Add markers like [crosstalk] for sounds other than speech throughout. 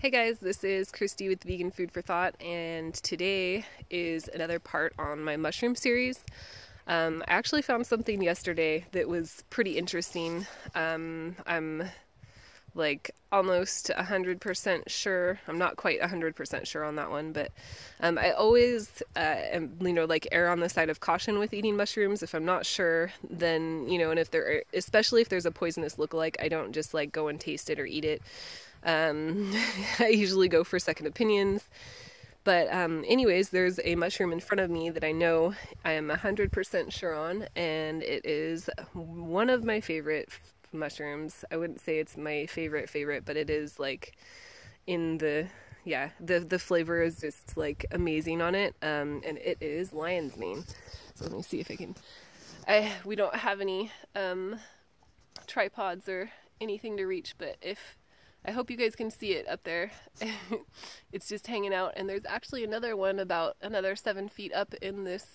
Hey guys, this is Christie with Vegan Food for Thought, and today is another part on my mushroom series. Um, I actually found something yesterday that was pretty interesting. Um, I'm like almost 100% sure. I'm not quite 100% sure on that one, but um, I always, uh, am, you know, like err on the side of caution with eating mushrooms. If I'm not sure, then, you know, and if there, especially if there's a poisonous lookalike, I don't just like go and taste it or eat it. Um, [laughs] I usually go for second opinions. But, um, anyways, there's a mushroom in front of me that I know I am 100% sure on, and it is one of my favorite mushrooms. I wouldn't say it's my favorite favorite, but it is like in the yeah, the the flavor is just like amazing on it. Um, and it is lion's mane. So let me see if I can. I we don't have any um, tripods or anything to reach, but if I hope you guys can see it up there. [laughs] it's just hanging out, and there's actually another one about another seven feet up in this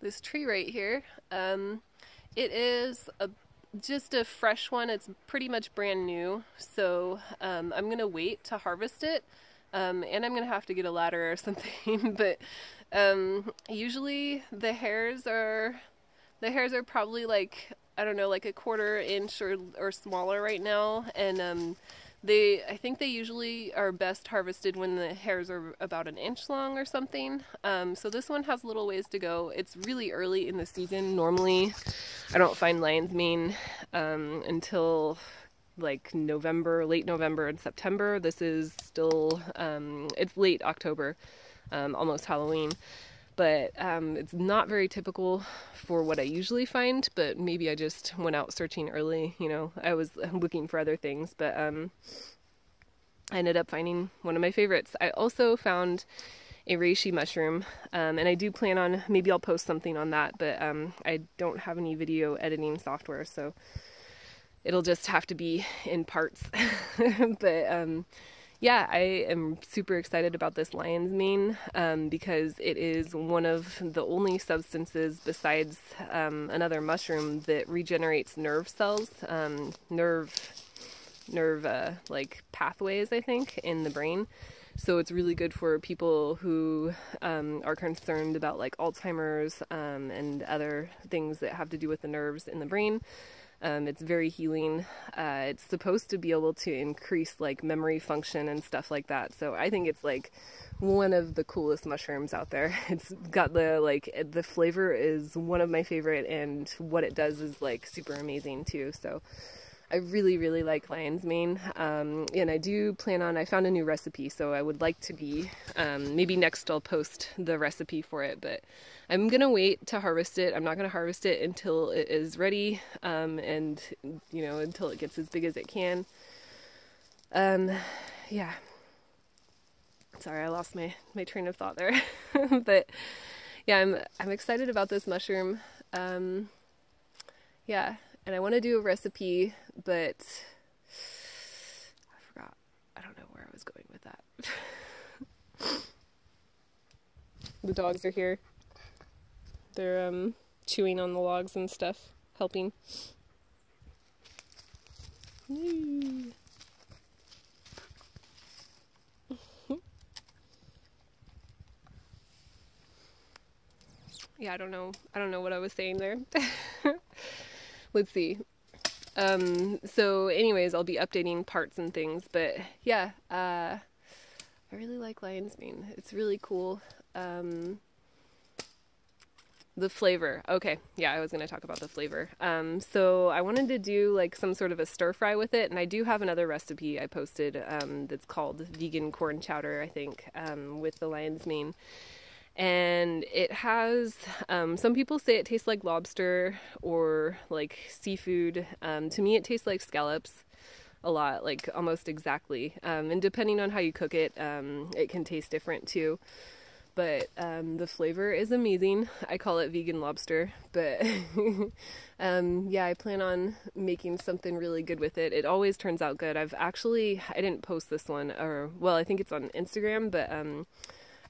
this tree right here. Um, it is a just a fresh one. It's pretty much brand new, so um, I'm gonna wait to harvest it, um, and I'm gonna have to get a ladder or [laughs] something. but um, usually the hairs are the hairs are probably like I don't know, like a quarter inch or or smaller right now, and um, they, I think they usually are best harvested when the hairs are about an inch long or something. Um, so this one has little ways to go. It's really early in the season. Normally, I don't find lion's mane um, until like November, late November and September. This is still, um, it's late October, um, almost Halloween but um, it's not very typical for what I usually find. But maybe I just went out searching early. You know, I was looking for other things, but um, I ended up finding one of my favorites. I also found a reishi mushroom, um, and I do plan on maybe I'll post something on that, but um, I don't have any video editing software, so it'll just have to be in parts. [laughs] but um, yeah, I am super excited about this lion's mane um, because it is one of the only substances besides um, another mushroom that regenerates nerve cells, um, nerve, nerve uh, like pathways, I think, in the brain. So it's really good for people who um, are concerned about like Alzheimer's um, and other things that have to do with the nerves in the brain. Um, it's very healing. Uh, it's supposed to be able to increase like memory function and stuff like that. So I think it's like one of the coolest mushrooms out there. [laughs] It's got the like the flavor is one of my favorite, and what it does is like super amazing too. So I really, really like lion's mane. Um, and I do plan on, I found a new recipe, so I would like to be, um, maybe next I'll post the recipe for it, but I'm going to wait to harvest it. I'm not going to harvest it until it is ready um, and, you know, until it gets as big as it can. Um, yeah. Sorry, I lost my, my train of thought there. [laughs] but yeah, I'm, I'm excited about this mushroom. Um, yeah, and I want to do a recipe, but I forgot. I don't know where I was going with that. [laughs] the dogs are here. They're um, chewing on the logs and stuff, helping. [laughs] yeah, I don't know. I don't know what I was saying there. [laughs] let's see. Um, so, anyways, I'll be updating parts and things, but yeah, uh, I really like lion's mane. It's really cool. Um, the flavor. Okay, yeah, I was going to talk about the flavor. Um, so I wanted to do like some sort of a stir fry with it, and I do have another recipe I posted um, that's called vegan corn chowder, I think, um, with the lion's mane and it has um, some people say it tastes like lobster or like seafood. Um, to me it tastes like scallops a lot like almost exactly. Um, and depending on how you cook it um, it can taste different too. But um, the flavor is amazing. I call it vegan lobster but [laughs] um, yeah i plan on making something really good with it. It always turns out good. I've actually i didn't post this one or well i think it's on instagram but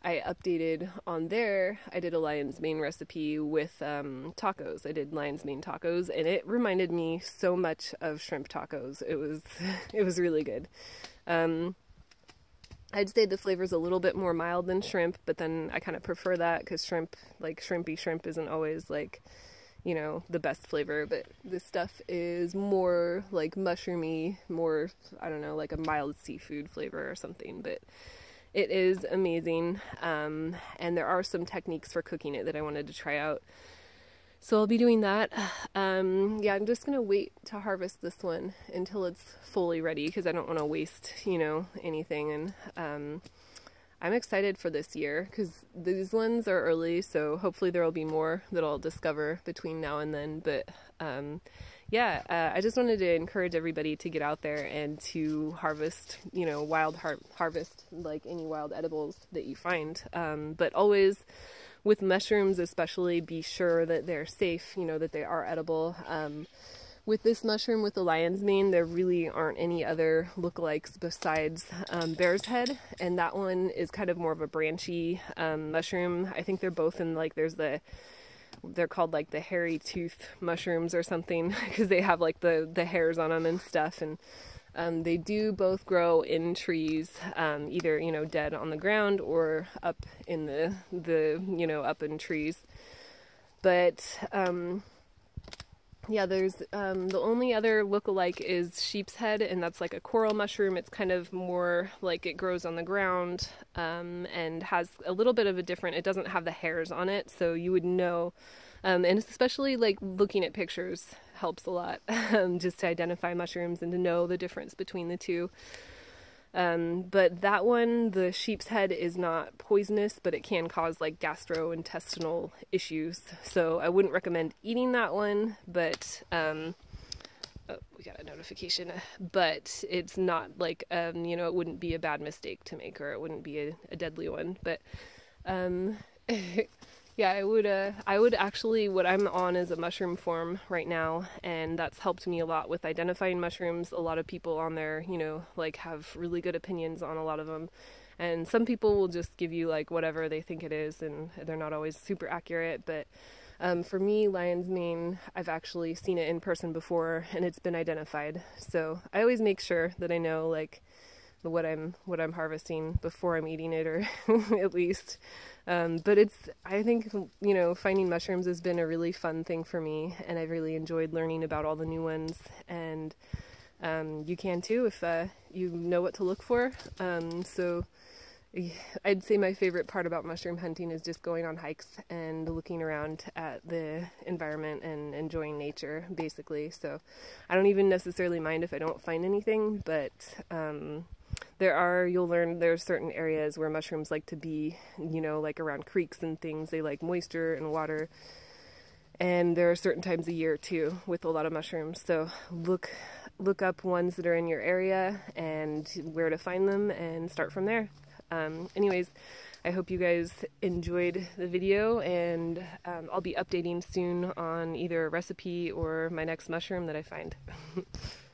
I updated on there. I did a lion's mane recipe with um, tacos. I did lion's mane tacos, and it reminded me so much of shrimp tacos. It was [laughs] it was really good. Um, I'd say the flavor's a little bit more mild than shrimp, but then I kind of prefer that because shrimp, like shrimpy shrimp, isn't always like, you know, the best flavor. But this stuff is more like mushroomy, more, I don't know, like a mild seafood flavor or something. But it is amazing. Um, and there are some techniques for cooking it that I wanted to try out. So I'll be doing that. Um, yeah, I'm just gonna wait to harvest this one until it's fully ready because I don't want to waste, you know, anything. And um, I'm excited for this year because these ones are early, so hopefully there will be more that I'll discover between now and then. But um, yeah, uh, I just wanted to encourage everybody to get out there and to harvest, you know, wild har- harvest like any wild edibles that you find. Um, but always with mushrooms, especially, be sure that they're safe, you know, that they are edible. Um, with this mushroom, with the lion's mane, there really aren't any other lookalikes besides um, bear's head, and that one is kind of more of a branchy um, mushroom. I think they're both in like there's the they're called like the hairy tooth mushrooms or something [laughs] because they have like the the hairs on them and stuff and um, they do both grow in trees, um, either you know dead on the ground or up in the the you know up in trees. But um, yeah, there's um, the only other look-alike is sheep's head, and that's like a coral mushroom. It's kind of more like it grows on the ground um, and has a little bit of a different. It doesn't have the hairs on it, so you would know. Um, and especially like looking at pictures helps a lot [laughs] um, just to identify mushrooms and to know the difference between the two. Um, but that one, the sheep's head, is not poisonous, but it can cause like gastrointestinal issues. So I wouldn't recommend eating that one, but um, oh, we got a notification. But it's not like, um, you know, it wouldn't be a bad mistake to make, or it wouldn't be a, a deadly one. But um, [laughs] Yeah, I would. Uh, I would actually. What I'm on is a mushroom form right now, and that's helped me a lot with identifying mushrooms. A lot of people on there, you know, like have really good opinions on a lot of them, and some people will just give you like whatever they think it is, and they're not always super accurate. But um, for me, lion's mane, I've actually seen it in person before, and it's been identified. So I always make sure that I know like what I'm what I'm harvesting before I'm eating it, or [laughs] at least. Um, but it's I think you know finding mushrooms has been a really fun thing for me, and I've really enjoyed learning about all the new ones. And um, you can too if uh, you know what to look for. Um, so. [sighs] I'd say my favorite part about mushroom hunting is just going on hikes and looking around at the environment and enjoying nature, basically. So I don't even necessarily mind if I don't find anything, but um, there are you'll learn there are certain areas where mushrooms like to be you know like around creeks and things. They like moisture and water. And there are certain times a year too with a lot of mushrooms. So look look up ones that are in your area and where to find them and start from there um, anyways i hope you guys enjoyed the video and um, i'll be updating soon on either a recipe or my next mushroom that i find [laughs]